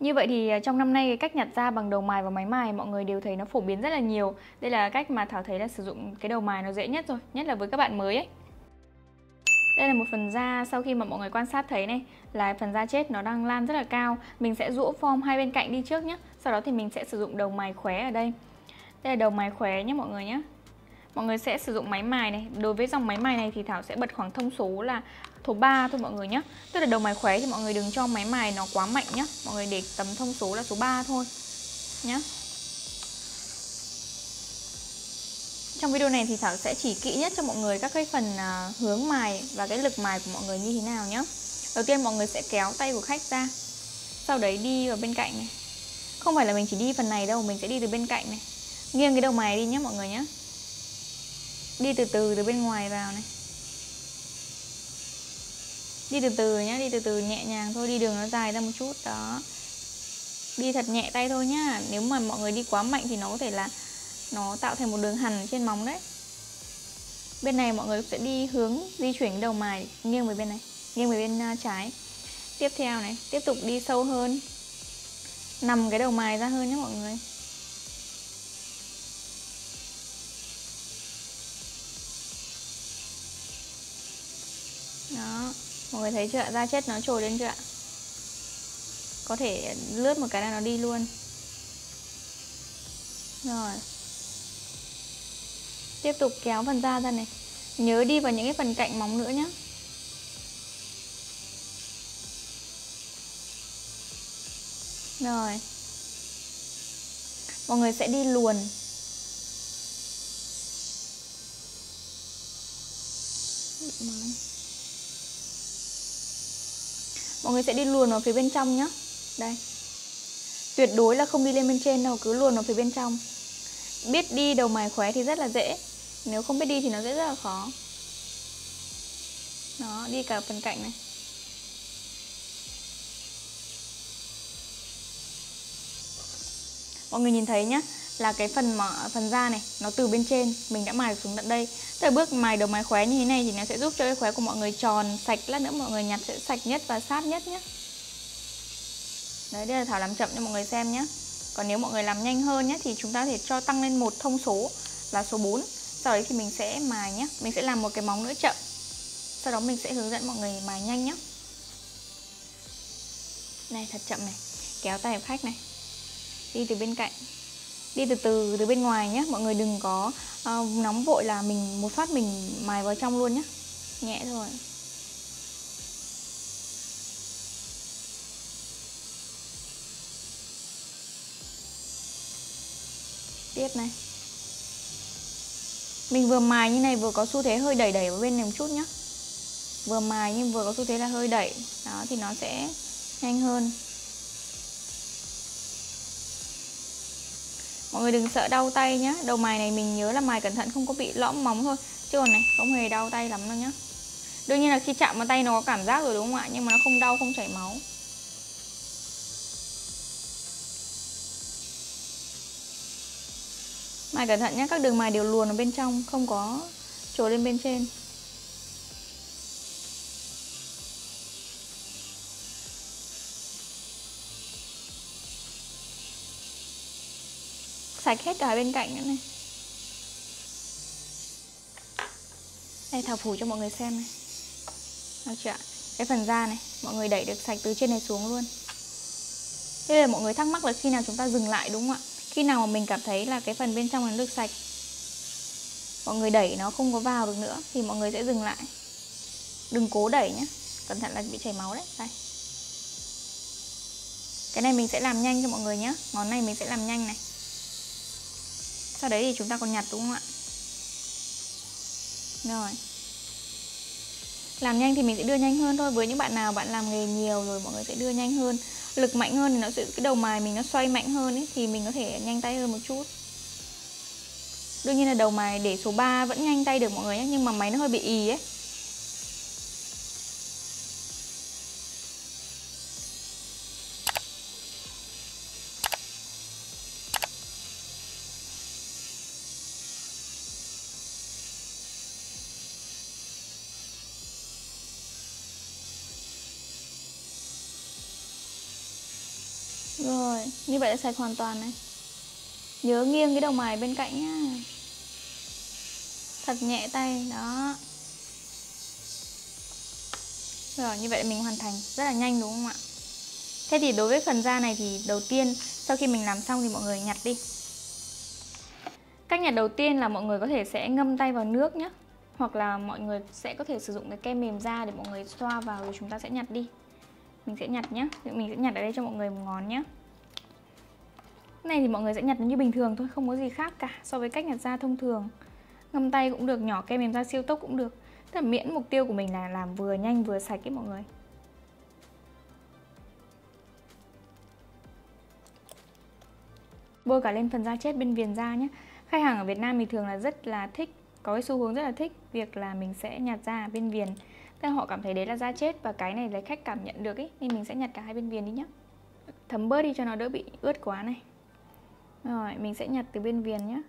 Như vậy thì à, trong năm nay cái cách nhặt da bằng đầu mài và máy mài mọi người đều thấy nó phổ biến rất là nhiều. Đây là cách mà Thảo thấy là sử dụng cái đầu mài nó dễ nhất rồi, nhất là với các bạn mới ấy. Đây là một phần da sau khi mà mọi người quan sát thấy này là phần da chết nó đang lan rất là cao. Mình sẽ rũ form hai bên cạnh đi trước nhé. Sau đó thì mình sẽ sử dụng đầu mài khóe ở đây. Đây là đầu mài khóe nhé mọi người nhé. Mọi người sẽ sử dụng máy mài này. Đối với dòng máy mài này thì Thảo sẽ bật khoảng thông số là số 3 thôi mọi người nhé Tức là đầu mài khóe thì mọi người đừng cho máy mài nó quá mạnh nhé Mọi người để tầm thông số là số 3 thôi nhé Trong video này thì Thảo sẽ chỉ kỹ nhất cho mọi người các cái phần à, hướng mài và cái lực mài của mọi người như thế nào nhé Đầu tiên mọi người sẽ kéo tay của khách ra Sau đấy đi vào bên cạnh này. Không phải là mình chỉ đi phần này đâu, mình sẽ đi từ bên cạnh này. Nghiêng cái đầu mài đi nhé mọi người nhé Đi từ từ từ bên ngoài vào này. Đi từ từ nhá, đi từ từ nhẹ nhàng thôi, đi đường nó dài ra một chút đó. Đi thật nhẹ tay thôi nhá Nếu mà mọi người đi quá mạnh thì nó có thể là Nó tạo thành một đường hằn trên móng đấy. Bên này mọi người sẽ đi hướng di chuyển đầu mài nghiêng về bên này Nghiêng về bên à, trái. Tiếp theo này, tiếp tục đi sâu hơn Nằm cái đầu mài ra hơn nhé mọi người. Mọi người thấy chưa ạ? Da chết nó trồi lên chưa ạ? Có thể lướt một cái là nó đi luôn. Rồi. Tiếp tục kéo phần da ra này. Nhớ đi vào những cái phần cạnh móng nữa nhé Rồi. Mọi người sẽ đi luồn. Đấy mọi người sẽ đi luồn vào phía bên trong nhé đây. Tuyệt đối là không đi lên bên trên đâu, cứ luồn vào phía bên trong. Biết đi đầu mài khóe thì rất là dễ. Nếu không biết đi thì nó sẽ rất là khó. Nó đi cả phần cạnh này. Mọi người nhìn thấy nhá là cái phần mà phần da này, nó từ bên trên, mình đã mài xuống tận đây. Tức là bước mài đầu mài khóe như thế này thì nó sẽ giúp cho cái khóe của mọi người tròn sạch lát nữa, mọi người nhặt sẽ sạch nhất và sát nhất nhé đấy, đây là thảo làm chậm cho mọi người xem nhé còn nếu mọi người làm nhanh hơn nhé thì chúng ta có thể cho tăng lên một thông số là số 4 sau đấy thì mình sẽ mài nhé mình sẽ làm một cái móng nữa chậm. Sau đó mình sẽ hướng dẫn mọi người mài nhanh nhé này, thật chậm này. Kéo tay của khách này. Đi từ bên cạnh đi từ từ từ bên ngoài nhé. Mọi người đừng có uh, nóng vội là mình một phát mình mài vào trong luôn nhé. Nhẹ thôi. Tiếp này. Mình vừa mài như này vừa có xu thế hơi đẩy đẩy vào bên này một chút nhé. Vừa mài nhưng vừa có xu thế là hơi đẩy. Đó thì nó sẽ nhanh hơn. Mọi người đừng sợ đau tay nhé đầu mài này mình nhớ là mài cẩn thận, không có bị lõm móng thôi. Chứ còn này, không hề đau tay lắm đâu nhá. Đương nhiên là khi chạm vào tay nó có cảm giác rồi đúng không ạ? Nhưng mà nó không đau, không chảy máu. Mài cẩn thận nhé các đường mài đều luồn ở bên trong, không có trồi lên bên trên. Sạch hết cả bên cạnh nữa này. Đây, thảo phủ cho mọi người xem này. Được chưa ạ? Cái phần da này, mọi người đẩy được sạch từ trên này xuống luôn. Thế là mọi người thắc mắc là khi nào chúng ta dừng lại, đúng không ạ? Khi nào mà mình cảm thấy là cái phần bên trong nó được sạch? Mọi người đẩy nó không có vào được nữa, thì mọi người sẽ dừng lại. Đừng cố đẩy nhé cẩn thận là bị chảy máu đấy. Đây. Cái này mình sẽ làm nhanh cho mọi người nhé ngón này mình sẽ làm nhanh này sau đấy thì chúng ta còn nhặt đúng không ạ? Rồi. Làm nhanh thì mình sẽ đưa nhanh hơn thôi. Với những bạn nào bạn làm nghề nhiều rồi mọi người sẽ đưa nhanh hơn. Lực mạnh hơn thì nó sẽ cái đầu mài mình nó xoay mạnh hơn ấy, thì mình có thể nhanh tay hơn một chút. Đương nhiên là đầu mài để số 3 vẫn nhanh tay được mọi người nhé nhưng mà máy nó hơi bị ì ấy. Rồi, như vậy là sạch hoàn toàn này. Nhớ nghiêng cái đầu mài bên cạnh nhá. Thật nhẹ tay, đó. Rồi, như vậy mình hoàn thành rất là nhanh đúng không ạ? Thế thì đối với phần da này thì đầu tiên sau khi mình làm xong thì mọi người nhặt đi. Cách nhặt đầu tiên là mọi người có thể sẽ ngâm tay vào nước nhé Hoặc là mọi người sẽ có thể sử dụng cái kem mềm da để mọi người xoa vào rồi chúng ta sẽ nhặt đi. Mình sẽ nhặt nhé Mình sẽ nhặt ở đây cho mọi người một ngón nhé này thì mọi người sẽ nhặt nó như bình thường thôi Không có gì khác cả so với cách nhặt da thông thường. Ngâm tay cũng được, nhỏ kem mềm da siêu tốc cũng được. Tức là miễn mục tiêu của mình là làm vừa nhanh vừa sạch ấy mọi người. Bôi cả lên phần da chết bên viền da nhé. Khách hàng ở Việt Nam thì thường là rất là thích có cái xu hướng rất là thích việc là mình sẽ nhạt da bên viền. Tức là họ cảm thấy đấy là da chết và cái này lấy khách cảm nhận được ý nên mình sẽ nhặt cả hai bên viền đi nhé. Thấm bớt đi cho nó đỡ bị ướt quá này rồi mình sẽ nhặt từ bên viền nhé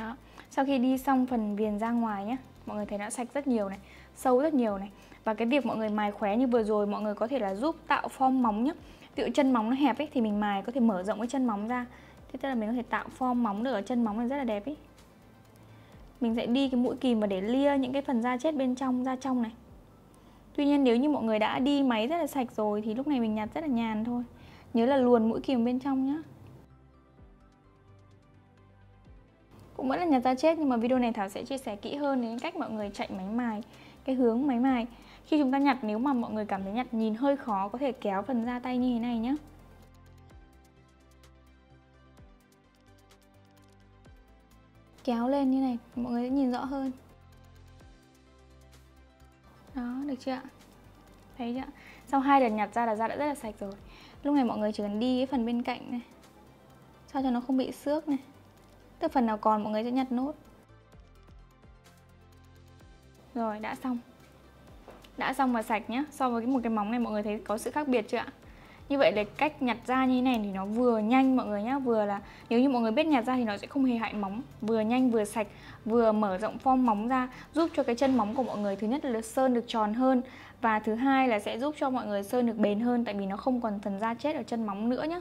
đó. Sau khi đi xong phần viền ra ngoài nhé mọi người thấy nó sạch rất nhiều này, sâu rất nhiều này. Và cái việc mọi người mài khóe như vừa rồi, mọi người có thể là giúp tạo form móng nhé ví dụ chân móng nó hẹp ấy, thì mình mài có thể mở rộng cái chân móng ra. Thế tức là mình có thể tạo form móng được ở chân móng này rất là đẹp ấy. Mình sẽ đi cái mũi kìm và để lia những cái phần da chết bên trong, da trong này. Tuy nhiên nếu như mọi người đã đi máy rất là sạch rồi, thì lúc này mình nhặt rất là nhàn thôi. Nhớ là luồn mũi kìm bên trong nhé cũng vẫn là nhặt da chết, nhưng mà video này Thảo sẽ chia sẻ kỹ hơn đến cách mọi người chạy máy mài, cái hướng máy mài. Khi chúng ta nhặt, nếu mà mọi người cảm thấy nhặt nhìn hơi khó, có thể kéo phần da tay như thế này nhé kéo lên như này, mọi người sẽ nhìn rõ hơn. Đó, được chưa ạ? Thấy chưa sau hai lần nhặt ra là da đã rất là sạch rồi. Lúc này mọi người chỉ cần đi cái phần bên cạnh này, sao cho nó không bị xước này. Tức phần nào còn mọi người sẽ nhặt nốt. Rồi, đã xong. Đã xong và sạch nhé So với một cái móng này mọi người thấy có sự khác biệt chưa ạ? Như vậy là cách nhặt ra như thế này thì nó vừa nhanh mọi người nhé Vừa là nếu như mọi người biết nhặt ra thì nó sẽ không hề hại móng. Vừa nhanh, vừa sạch, Vừa mở rộng form móng ra, Giúp cho cái chân móng của mọi người thứ nhất là sơn được tròn hơn Và thứ hai là sẽ giúp cho mọi người sơn được bền hơn Tại vì nó không còn phần da chết ở chân móng nữa nhé